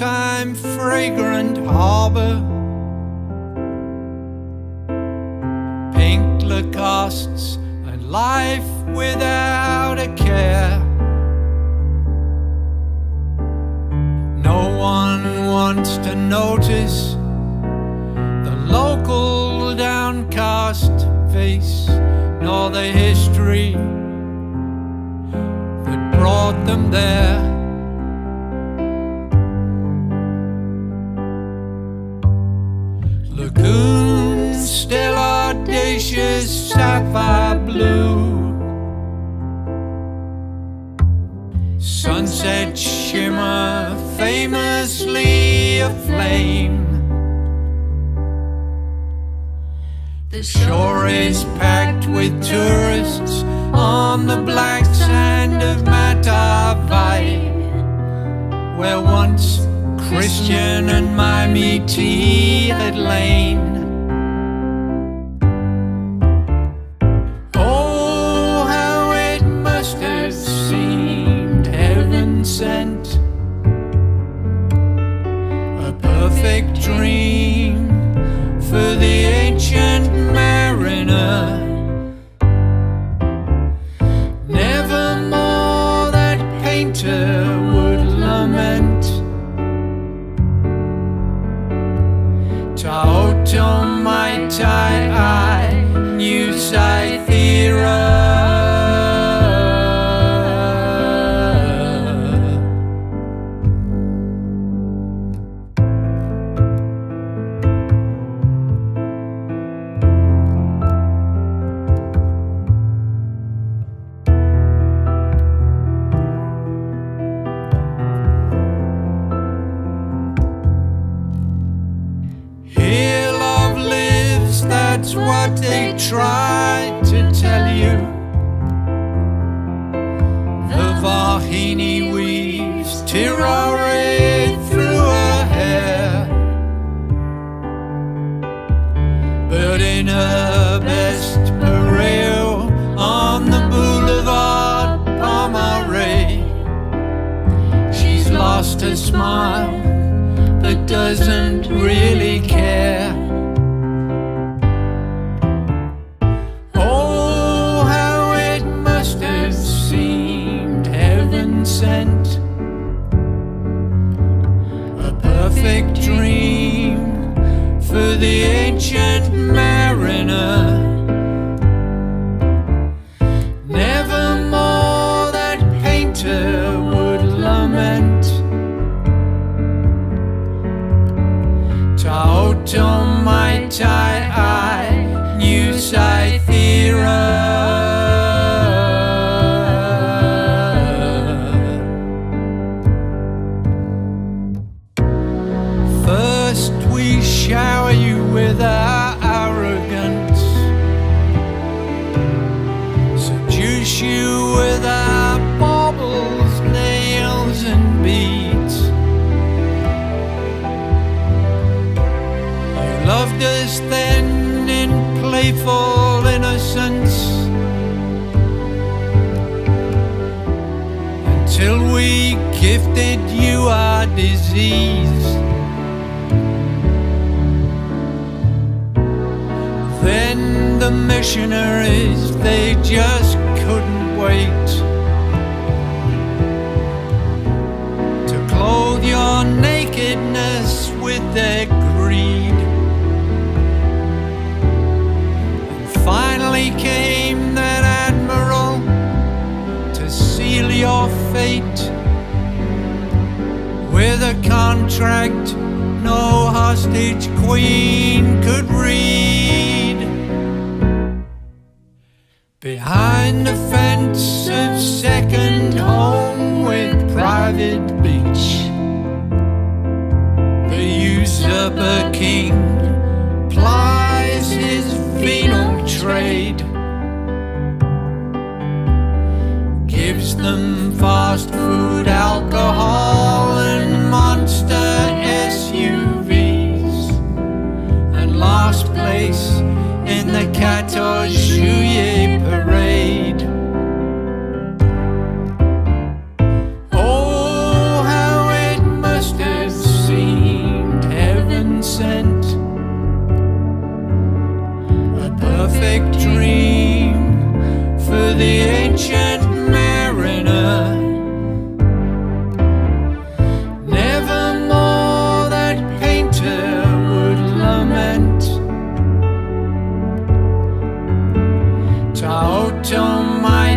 one-time fragrant harbor. Pink Lacostes and life without a care. No one wants to notice the local downcast face, nor the history that brought them there. Lagoons still audacious sapphire blue. Sunset shimmer famously aflame. The shore is packed with tourists on the black sand of Matavai, where once Christian and Maimiti had lain. Oh, how it must have seemed heaven sent, a perfect dream for the ancient mariner. Nevermore that painter that's what they try to tell you. The Vahine weaves tiare through her hair. But in her best pareo on the boulevard Pomare, she's lost her smile but doesn't really care. Sent. You us then in playful innocence until we gifted you our disease. Then the missionaries, they just couldn't wait fate with a contract no hostage queen could read. Behind the fence of second home with private beach, the usurper king the cat 14 Juillet